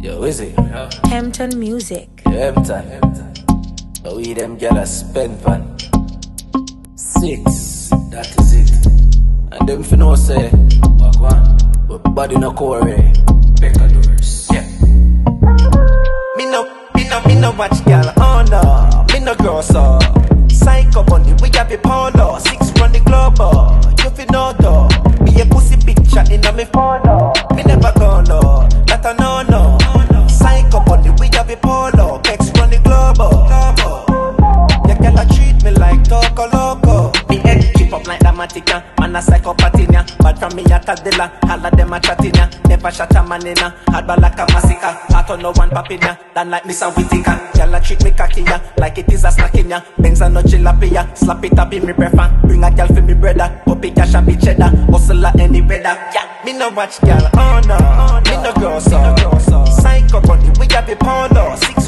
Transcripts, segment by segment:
Yo, is it? Hemton Music. Hemton. Oh, we them gyal a spend fan. Six, that is it. And them finna say, one, but body no core. Pecadores. Yeah. Me no, me no, me no watch gal, oh no Me no girl so Psycho bunny, we have a polo Six run the global, you fi know though Me a pussy picture in a me photo up like Man a psychopath in ya. Bad from me a Tadilla. All of them a chatting ya. Never shot a man in ya. Hard ball like a massacre. Heart on no one popping ya. Done like Miss Whittaker Girl a treat me cocky ya. Like it is a snack in ya. Benz and no jalapia Slap it up in me prefer Bring a girl for me brother. Puppy cash and be cheddar. Hustle at any weather. Yeah, me no watch girl Oh no, me no girl so Psycho bunny, we a polo. Six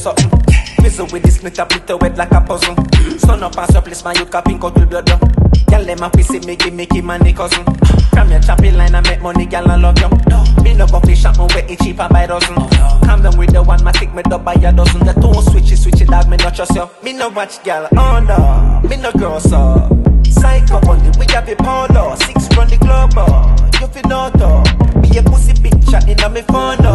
something mm. Fizzle with this split up, it wet like a puzzle. Sun up and surplus, man, you capping cut with blood Girl, them a pissy, make it, make it, man, cousin. From your choppy line, I make money, girl, I love you. Me no go fish up, me wet it cheaper by dozen. Come down with the one, my take me up by a dozen. The two switchy, switchy, dog, me not trust you. Me no watch, girl, oh no. Me no girl, so. Psycho bunny, we have a polo. Six run the global oh. You fi know though. Be a pussy picture in a me phone no